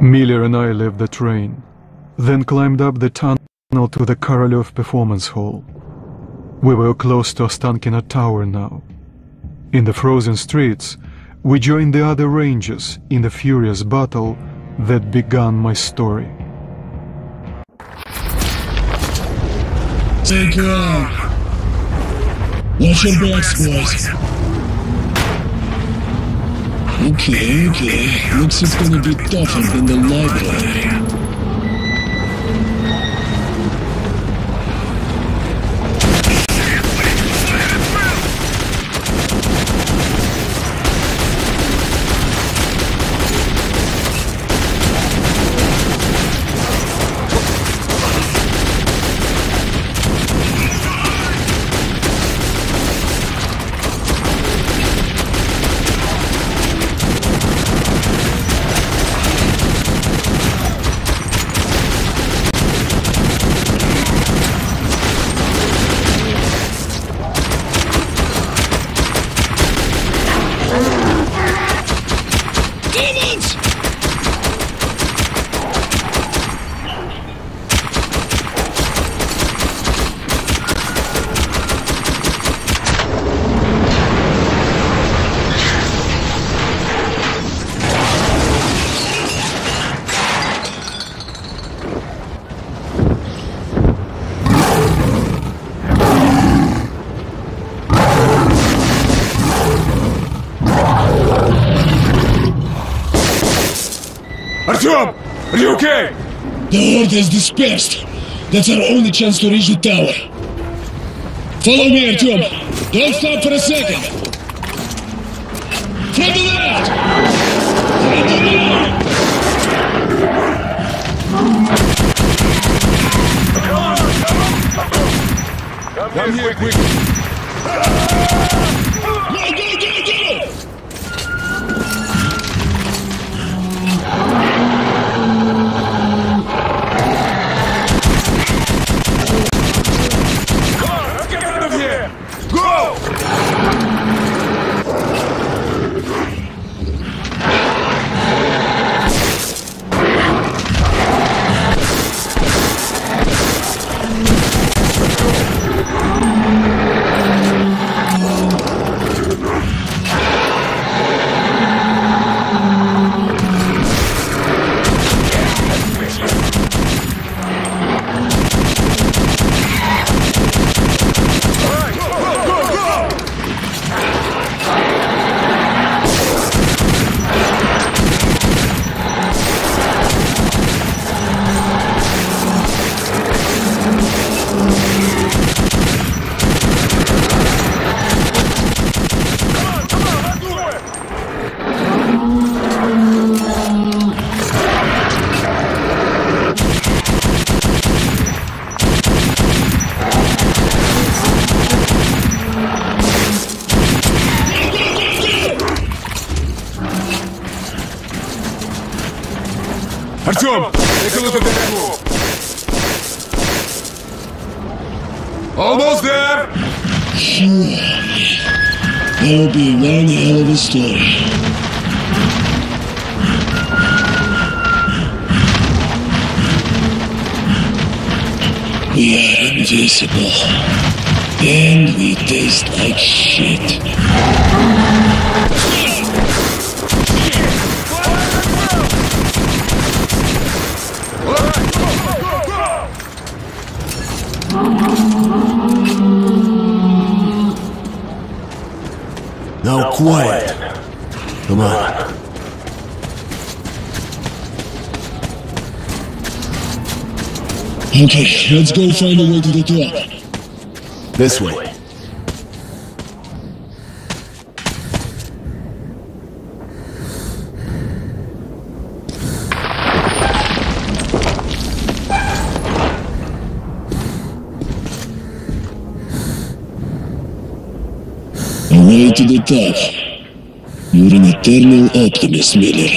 Miller and I left the train, then climbed up the tunnel to the Korolev Performance Hall. We were close to Ostankino Tower now. In the frozen streets, we joined the other rangers in the furious battle that began my story. Take off! Watch your backs, boys. Okay, okay. Looks it's gonna be tougher than the library. Demons! Artyom! Are you okay? The horde has dispersed. That's our only chance to reach the tower. Follow me, Artyom. Don't stop for a second. From the left! From the left! Come here quick! Go! Артем, take a look at that move. Almost there. That'll be one hell of a story. We are invisible. And we taste like shit. Quiet. Come on. Okay, let's go find a way to the top. This way. Way to the top. You're an eternal optimist, Miller.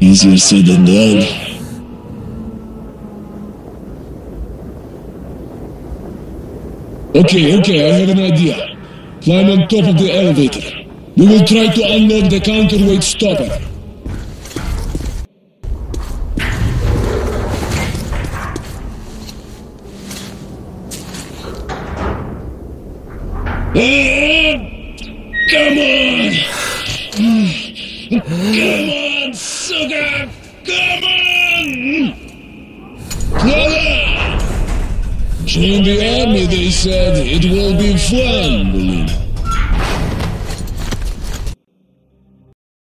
Easier said than done. Okay, okay, I have an idea. Climb on top of the elevator. We will try to unlock the counterweight stopper. Come on! Come on, sugar! Come on! Voila! Join the army, they said. It will be fun.